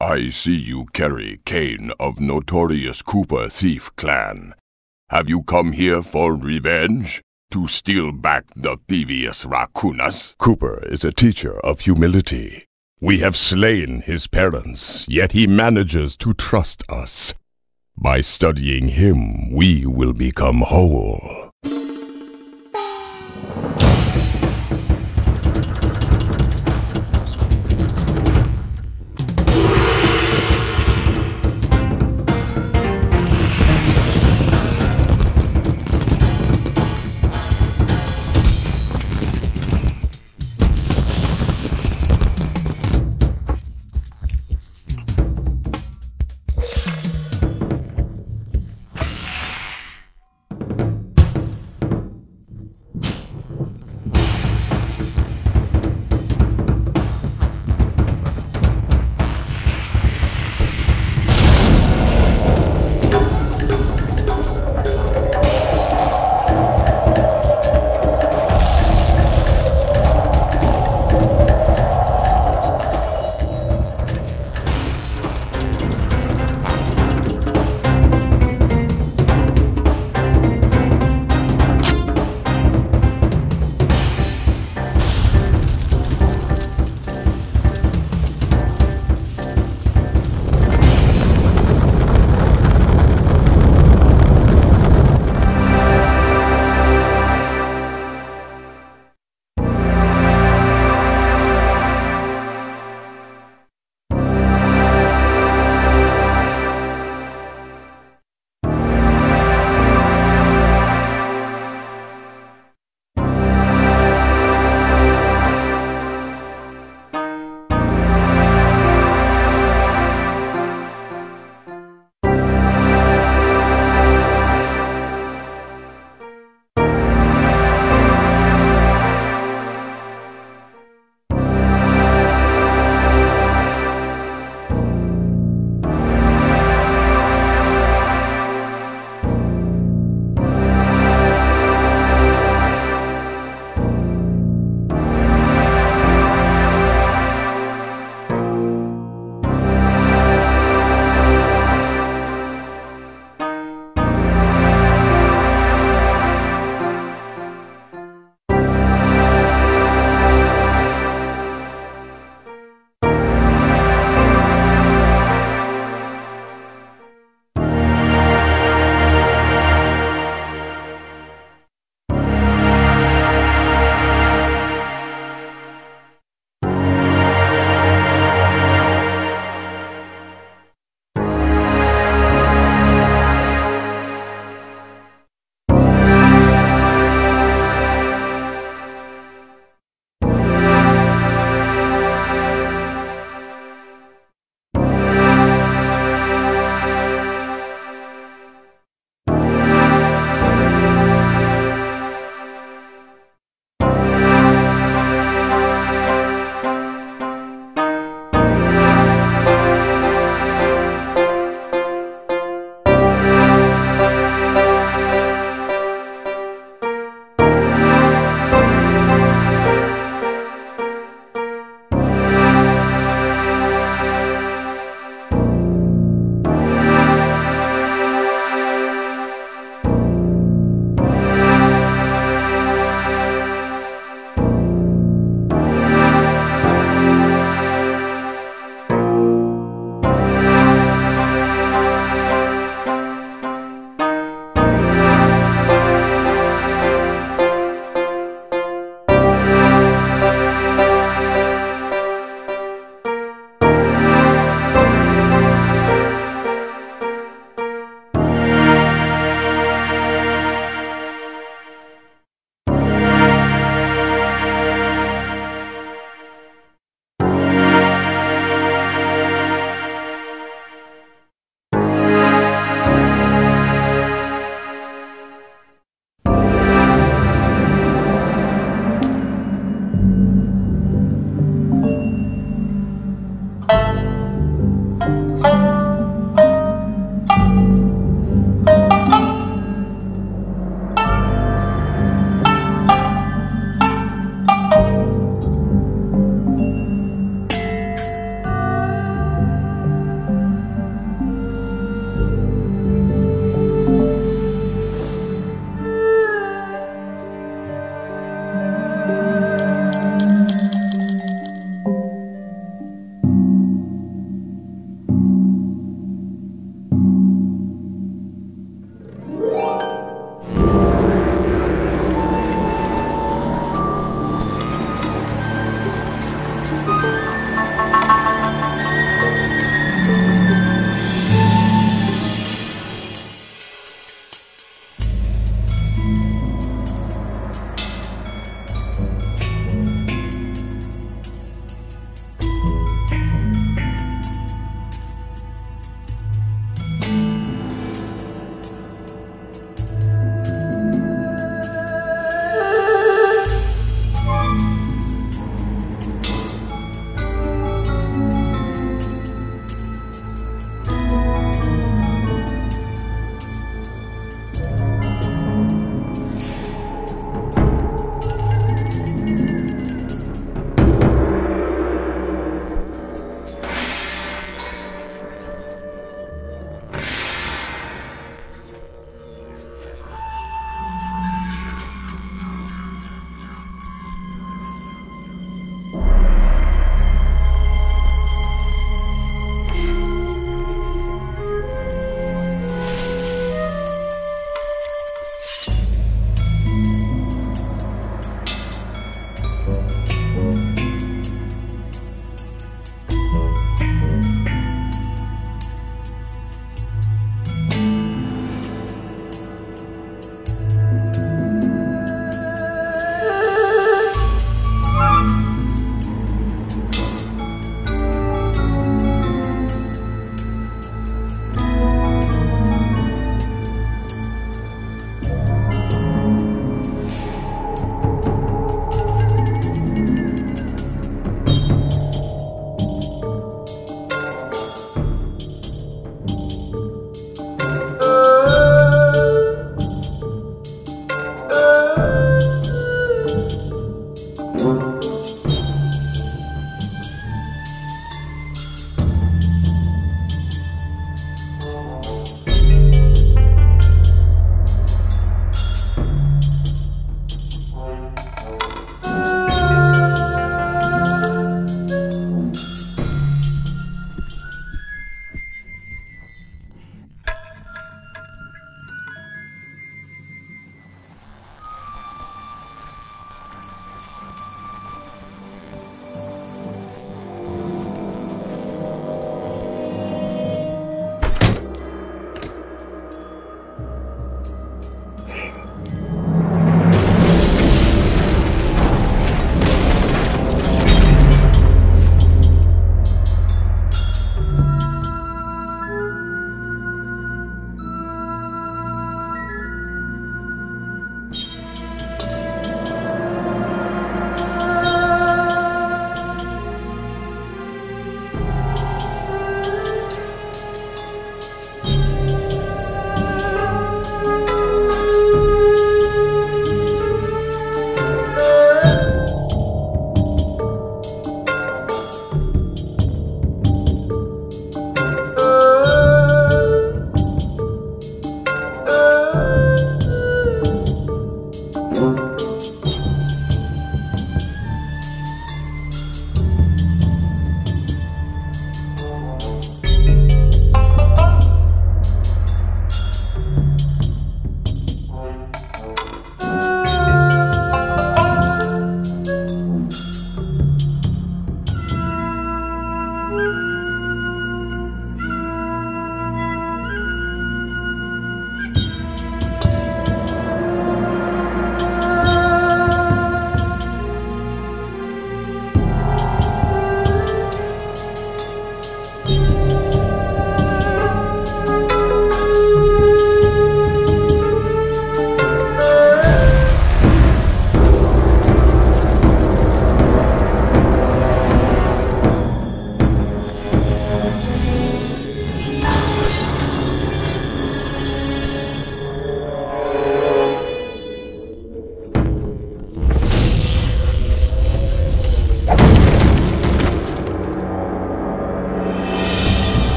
I see you carry cane of Notorious Cooper Thief Clan. Have you come here for revenge? To steal back the Thievius Raccoonus? Cooper is a teacher of humility. We have slain his parents, yet he manages to trust us. By studying him, we will become whole.